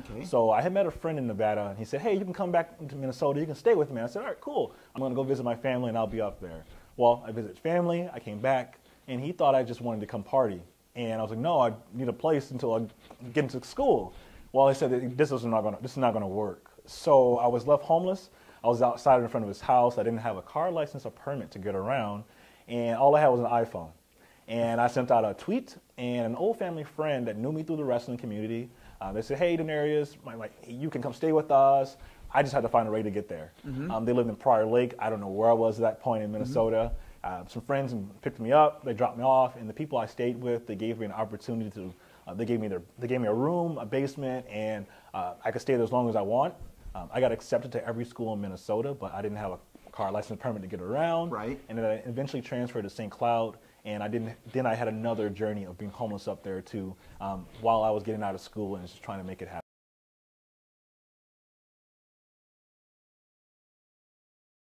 Okay. So I had met a friend in Nevada, and he said, "Hey, you can come back to Minnesota. You can stay with me." I said, "All right, cool. I'm going to go visit my family, and I'll be up there." Well, I visited family. I came back, and he thought I just wanted to come party, and I was like, "No, I need a place until I get into school." Well, he said, "This is not going this is not going to work." So I was left homeless. I was outside in front of his house. I didn't have a car license or permit to get around, and all I had was an iPhone. And I sent out a tweet, and an old family friend that knew me through the wrestling community, uh, they said, "Hey, Dnarius, my, like, you can come stay with us." I just had to find a way to get there. Mm-hmm. Um, they lived in Prior Lake. I don't know where I was at that point in Minnesota. Uh, some friends picked me up. They dropped me off, and the people I stayed with, they gave me an opportunity to. Uh, they gave me their, they gave me a room, a basement, and uh, I could stay there as long as I want. Um, I got accepted to every school in Minnesota, but I didn't have a car license permit to get around. Right. And then I eventually transferred to St. Cloud, and I didn't. Then I had another journey of being homeless up there too, um, while I was getting out of school and just trying to make it happen.